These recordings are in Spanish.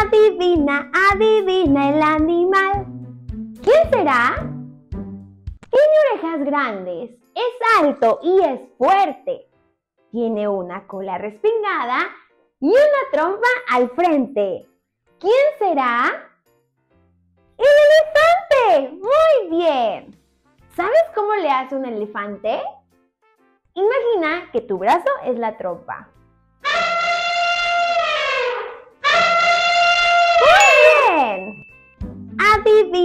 Adivina, adivina el animal. ¿Quién será? Tiene orejas grandes, es alto y es fuerte. Tiene una cola respingada y una trompa al frente. ¿Quién será? ¡El elefante! Muy bien. ¿Sabes cómo le hace un elefante? Imagina que tu brazo es la trompa.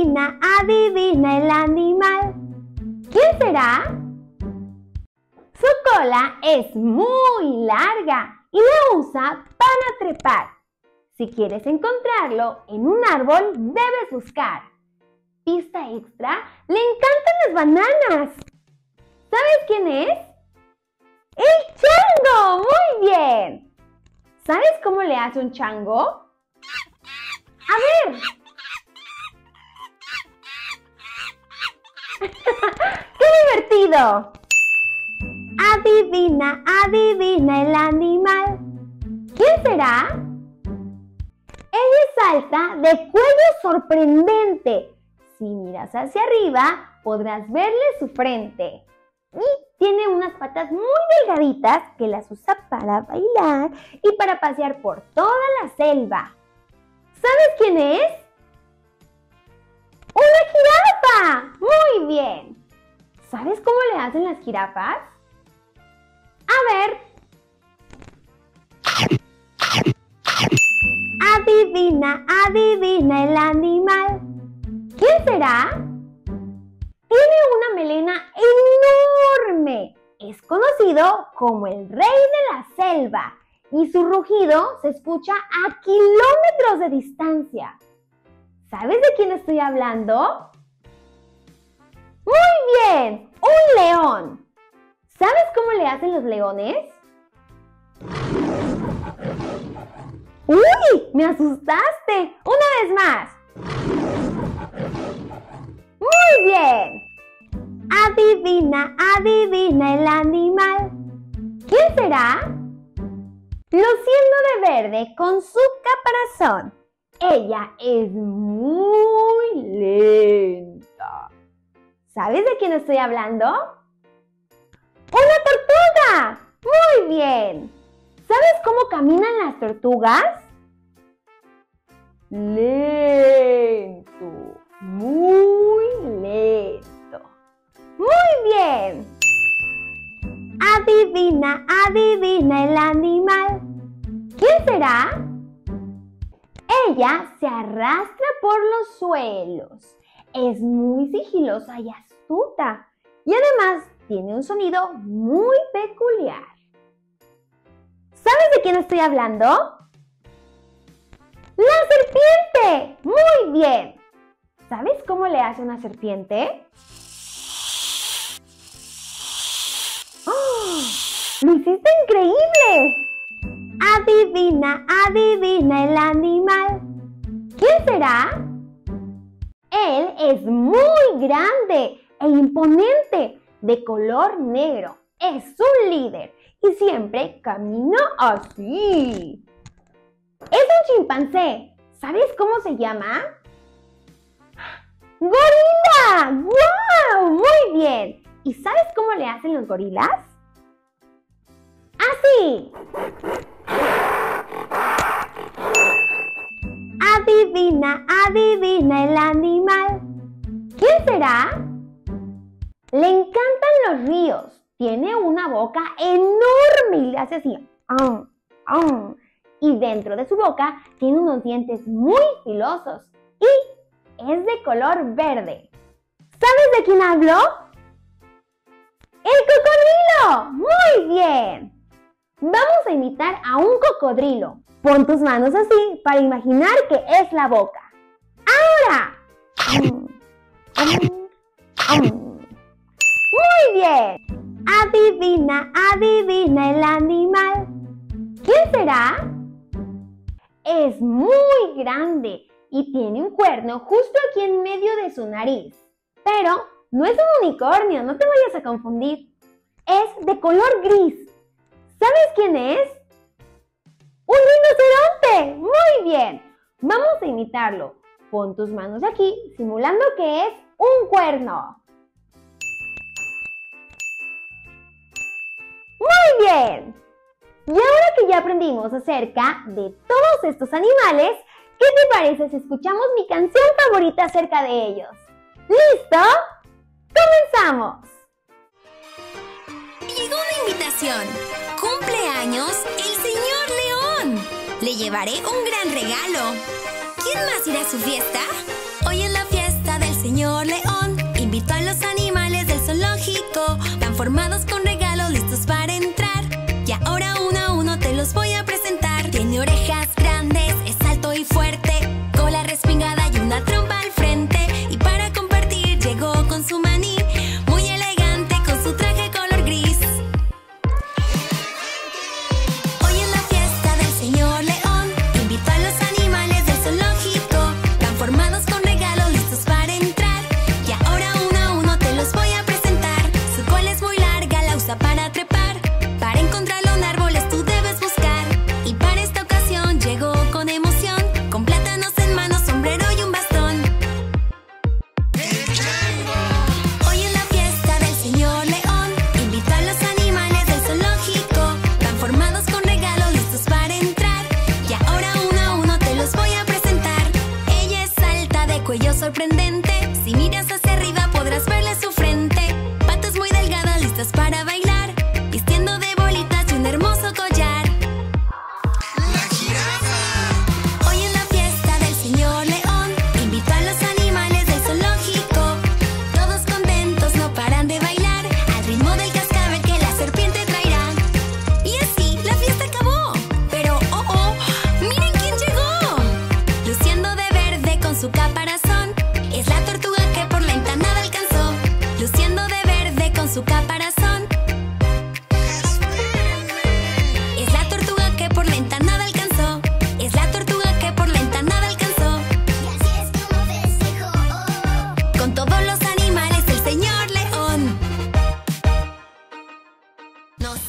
Adivina, el animal. ¿Quién será? Su cola es muy larga y la usa para trepar. Si quieres encontrarlo en un árbol, debes buscar. Pista extra, le encantan las bananas. ¿Sabes quién es? ¡El chango! ¡Muy bien! ¿Sabes cómo le hace un chango? A ver. Adivina, adivina el animal. ¿Quién será? Ella es alta de cuello sorprendente. Si miras hacia arriba, podrás verle su frente. Y tiene unas patas muy delgaditas que las usa para bailar y para pasear por toda la selva. ¿Sabes quién es? ¿Sabes cómo le hacen las jirafas? A ver. Adivina, adivina el animal. ¿Quién será? Tiene una melena enorme. Es conocido como el rey de la selva y su rugido se escucha a kilómetros de distancia. ¿Sabes de quién estoy hablando? Muy bien, un león. ¿Sabes cómo le hacen los leones? ¡Uy! ¡Me asustaste! ¡Una vez más! ¡Muy bien! Adivina, adivina el animal. ¿Quién será? Luciendo de verde con su caparazón. Ella es muy lenta. ¿Sabes de quién estoy hablando? ¡Una tortuga! Muy bien. ¿Sabes cómo caminan las tortugas? Lento, muy lento. Muy bien. Adivina, adivina el animal. ¿Quién será? Ella se arrastra por los suelos. Es muy sigilosa y astuta. Y además tiene un sonido muy peculiar. ¿Sabes de quién estoy hablando? ¡La serpiente! Muy bien. ¿Sabes cómo le hace una serpiente? ¡Oh! ¡Lo hiciste increíble! Adivina, adivina el animal. ¿Quién será? Él es muy grande e imponente, de color negro. Es un líder y siempre camina así. Es un chimpancé. ¿Sabes cómo se llama? ¡Gorila! ¡Wow! Muy bien. ¿Y sabes cómo le hacen los gorilas? Así. Adivina, adivina el animal. ¿Quién será? Le encantan los ríos. Tiene una boca enorme y le hace así. Y dentro de su boca tiene unos dientes muy filosos y es de color verde. ¿Sabes de quién hablo? ¡El cocodrilo! ¡Muy bien! Vamos a imitar a un cocodrilo. Pon tus manos así para imaginar que es la boca. ¡Ahora! Muy bien. Adivina, adivina el animal. ¿Quién será? Es muy grande y tiene un cuerno justo aquí en medio de su nariz. Pero no es un unicornio, no te vayas a confundir. Es de color gris. ¿Sabes quién es? ¡Un rinoceronte! ¡Muy bien! Vamos a imitarlo. Pon tus manos aquí, simulando que es un cuerno. ¡Muy bien! Y ahora que ya aprendimos acerca de todos estos animales, ¿qué te parece si escuchamos mi canción favorita acerca de ellos? ¿Listo? ¡Comenzamos! Llegó una invitación el señor León. Le llevaré un gran regalo. ¿Quién más irá a su fiesta? Hoy es la fiesta del señor León. Invito a los animales del zoológico, tan formados con regalos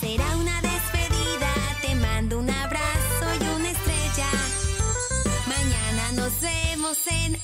Será una despedida, te mando un abrazo y una estrella. Mañana nos vemos en